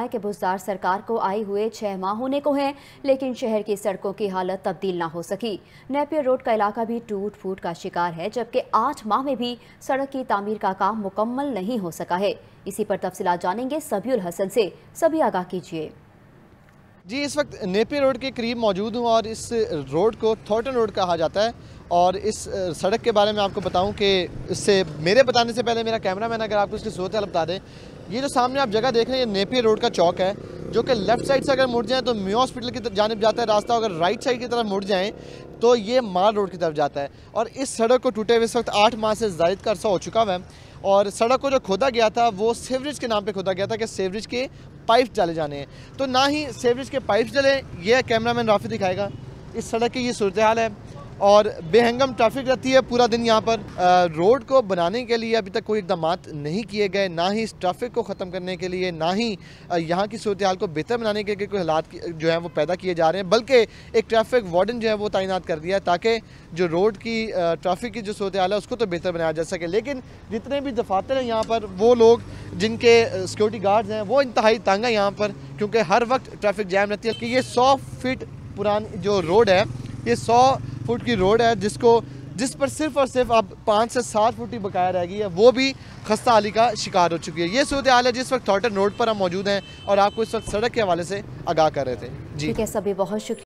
ہے کہ بزدار سرکار کو آئی ہوئے چھ ماہ ہونے کو ہیں، لیکن شہر کی سڑکوں کی حالت تبدیل نہ ہو سکی۔ نیپیر روڈ کا علاقہ بھی ٹوٹ پھوٹ کا شکار ہے، جبکہ آٹھ ماہ میں بھی سڑک کی تعمیر کا کام مکمل نہیں ہو سکا ہے۔ اسی پر تفصیلات جانیں گے سبی الحسن سے۔ سبھی آگاہ کیجیے۔ جی اس وقت نیپی روڈ کے قریب موجود ہوں اور اس روڈ کو تھورٹن روڈ کہا جاتا ہے۔ اور اس سڑک کے بارے میں آپ کو بتاؤں کہ اس سے، میرے بتانے سے پہلے میرا کیمرہ مین اگر آپ کو اس کی صورت حال بتا دیں یہ جو سامنے آپ جگہ دیکھ رہے ہیں، یہ نیپی روڈ کا چوک ہے، جو کہ لیفٹ سائڈ سے اگر مڑ جائیں تو میو ہاسپٹل کی جانب جاتا ہے، راستہ اگر رائٹ سائڈ کی طرف مڑ جائیں تو یہ مال روڈ کی طرف جاتا ہے۔ اور اس سڑک کو ٹوٹے ہوئے اس وقت آٹھ ماہ سے زائد کا عرصہ ہو چکا ہوا ہے۔ اور سڑک کو جو کھودا گیا تھا، وہ سیوریج کے نام پہ کھودا گیا تھا کہ سیوریج کے پائپ ڈالے جانے ہیں۔ تو نہ ہی سیوریج کے پائپس ڈلے یہ کیمرہ مین رافی دکھائے گا۔ اس سڑک کی یہ صورتحال ہے۔ اور بے ہنگم ٹریفک رہتی ہے پورا دن یہاں پر۔ روڈ کو بنانے کے لیے ابھی تک کوئی اقدامات نہیں کیے گئے، نہ ہی اس ٹریفک کو ختم کرنے کے لیے، نہ ہی یہاں کی صورتحال کو بہتر بنانے کے لیے کوئی حالات جو ہیں وہ پیدا کیے جا رہے ہیں۔ بلکہ ایک ٹریفک وارڈن جو ہے وہ تعینات کر دیا ہے تاکہ جو روڈ کی ٹریفک کی جو صورتحال ہے اس کو تو بہتر بنایا جا سکے۔ لیکن جتنے بھی دفاتر ہیں یہاں پر، وہ لوگ جن کے سیکورٹی گارڈز ہیں، وہ انتہائی تنگ ہیں یہاں پر، کیونکہ ہر وقت ٹریفک جیم رہتی ہے۔ کہ یہ سو فٹ پرانی جو روڈ ہے، یہ سو فٹ کی روڈ ہے، جس کو جس پر صرف اور صرف اب پانچ سے سات فٹ ہی بقایا رہ گئی ہے، وہ بھی خستہ علی کا شکار ہو چکی ہے۔ یہ صورتحال ہے جس وقت تھوٹن روڈ پر ہم موجود ہیں اور آپ کو اس وقت سڑک کے حوالے سے آگاہ کر رہے تھے۔ جی۔ سبھی بہت شکریہ۔